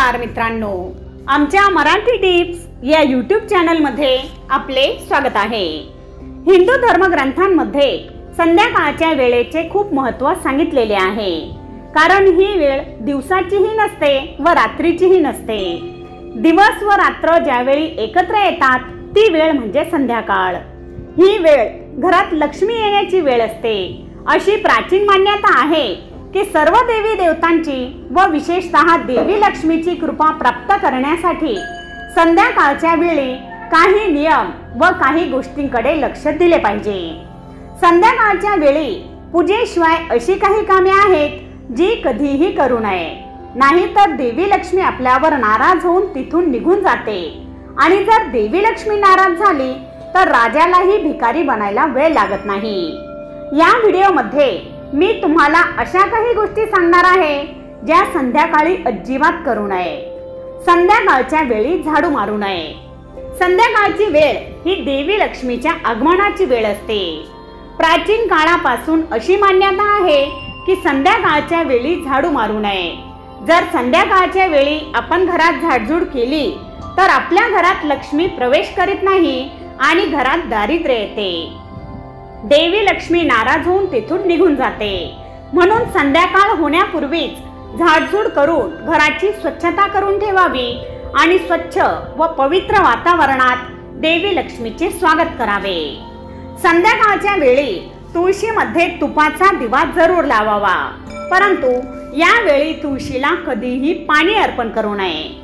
नमस्कार मित्रांनो. आमच्या मराठी टिप्स या यूट्यूब चॅनलमध्ये आपले स्वागत आहे. हिंदू धर्मग्रंथांमध्ये संध्याकाळच्या वेळेचे खूप महत्त्व सांगितलेले आहे. कारण ही वेळ दिवसाचीही नसते व रात्रीचीही नसते. दिवस व रात्र ज्यावेळी एकत्र येतात ती वेळ म्हणजे संध्याकाळ. ही वेळ घरात लक्ष्मी येण्याची वेळ असते. अशी प्राचीन मान्यता आहे की सर्व देवी देवतांची व विशेषतः देवी लक्ष्मीची कृपा प्राप्त करण्यासाठी संध्याकाळच्या वेळी काही नियम व काही गोष्टींकडे लक्ष दिले पाहिजे. संध्याकाळच्या वेळी पूजेशिवाय अशी काही कामे आहेत जी कधीही करू नये. नाहीतर देवी लक्ष्मी आपल्यावर नाराज होऊन तिथून निघून जाते. आणि जर देवी लक्ष्मी नाराज झाली तर राजालाही भिकारी बनायला वेळ लागत नाही. या व्हिडिओमध्ये मी तुम्हाला अशा काही गोष्टी सांगणार आहे ज्या संध्याकाळी अजिबात करू नये. संध्याकाळच्या वेळी झाडू मारू नये. संध्याकाळची वेळ ही देवी लक्ष्मीच्या आगमनाची वेळ असते. प्राचीन काळापासून अशी मान्यता आहे की संध्याकाळच्या वेळी झाडू मारू नये. जर संध्याकाळच्या वेळी आपण घरात झाडझूड केली तर आपल्या घरात लक्ष्मी प्रवेश करीत नाही आणि घरात दारिद्र्य येते. देवी लक्ष्मी नाराज होऊन तिथून निघून जाते. म्हणून संध्याकाळ होण्यापूर्वीच झाडझूड करून घराची स्वच्छता करून ठेवावी आणि स्वच्छ व पवित्र वातावरणात देवी लक्ष्मीचे स्वागत करावे. संध्याकाळच्या वेळी तुळशीमध्ये तुपाचा दिवा जरूर लावावा. परंतु यावेळी तुळशीला कधीही पाणी अर्पण करू नये.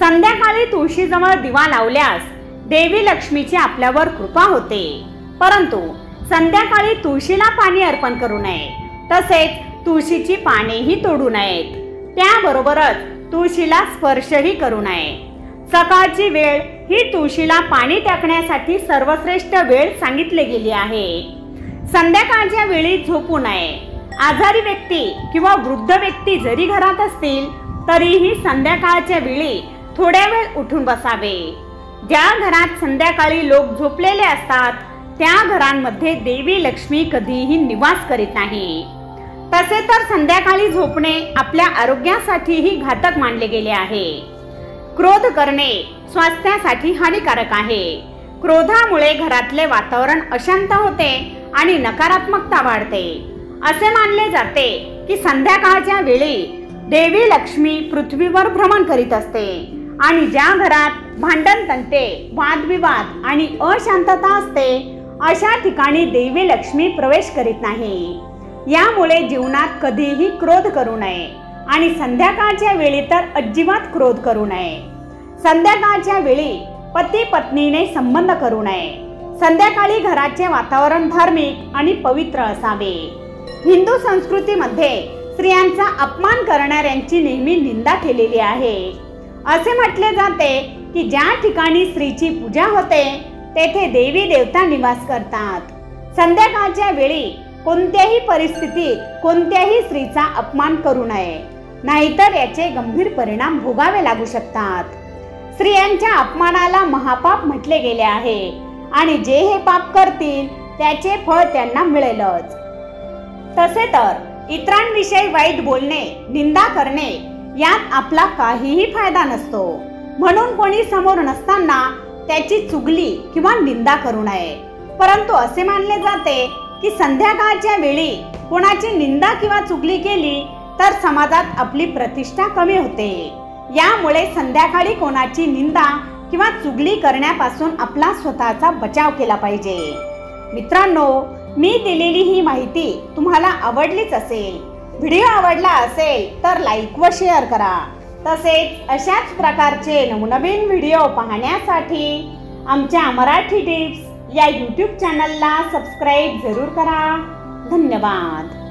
संध्याकाळी तुळशीजवळ दिवा लावल्यास देवी लक्ष्मीची आपल्यावर कृपा होते. परंतु संध्याकाळी तुळशीला पाणी अर्पण करू नये. तसेच तुळशीची पानेही तोडू नयेत. त्याबरोबरच तुळशीला स्पर्शही करू नये. सकाळची वेळ ही तुळशीला पाणी टाकण्यासाठी सर्वश्रेष्ठ वेळ सांगितली गेली आहे. संध्याकाळच्या वेळी झोपू नये. आजारी व्यक्ती किंवा वृद्ध व्यक्ती जरी घरात असतील तरीही संध्याकाळच्या वेळी थोड्या वेळ उठून बसावे. ज्या घरात संध्याकाळी लोक झोपलेले असतात त्या घरांमध्ये देवी लक्ष्मी कधीही निवास करीत नाही. तसे तर संध्याकाळी झोपणे आपल्या आरोग्यासाठीही घातक मानले गेले आहे. क्रोध करणे स्वास्थ्यासाठी हानिकारक आहे. क्रोधामुळे घरातले वातावरण अशांत होते आणि नकारात्मकता वाढते. असे मानले जाते की संध्याकाळच्या वेळी देवी लक्ष्मी पृथ्वीवर भ्रमण करीत असते आणि ज्या घरात भांडण तंटे वादविवाद आणि अशांतता असते अशा ठिकाणी देवी लक्ष्मी प्रवेश करीत नाही. यामुळे जीवनात कधीही क्रोध करू नये आणि संध्याकाळच्या वेळी तर अजिबात क्रोध करू नये. संध्याकाळच्या वेळी पती पत्नीने संबंध करू नये. संध्याकाळी घराचे वातावरण धार्मिक आणि पवित्र असावे. हिंदू संस्कृतीमध्ये स्त्रियांचा अपमान करणाऱ्यांची नेहमी निंदा केलेली आहे. असे म्हटले जाते की ज्या ठिकाणी स्त्रीची पूजा होते तेथे देवी देवता निवास करतात. संध्याकाळच्या वेळी कोणत्याही परिस्थितीत कोणत्याही स्त्रीचा अपमान करू नये. नाहीतर याचे गंभीर परिणाम भोगावे लागू शकतात. स्त्रियांच्या अपमानाला महापाप म्हटले गेले आहे आणि जे हे पाप करतील त्याचे फळ त्यांना मिळेलच. तसे तर इतरांविषयी वाईट बोलणे निंदा करणे यात आपला काहीही फायदा नसतो. म्हणून कोणी समोर नसताना त्याची चुगली किंवा निंदा करू नये. परंतु असे मानले जाते की संध्याकाळच्या वेळी कोणाची निंदा किंवा चुगली केली तर समाजात आपली प्रतिष्ठा कमी होते. यामुळे संध्याकाळी कोणाची निंदा किंवा चुगली करण्यापासून आपला स्वतःचा बचाव केला पाहिजे. मित्रांनो मी दिलेली ही माहिती तुम्हाला आवडलीच असेल. व्हिडिओ आवडला असेल तर लाईक व शेअर करा. तसेच अशाच प्रकारचे नवनवीन व्हिडिओ पाहण्यासाठी आमच्या मराठी टिप्स या यूट्यूब चॅनलला सबस्क्राईब जरूर करा. धन्यवाद.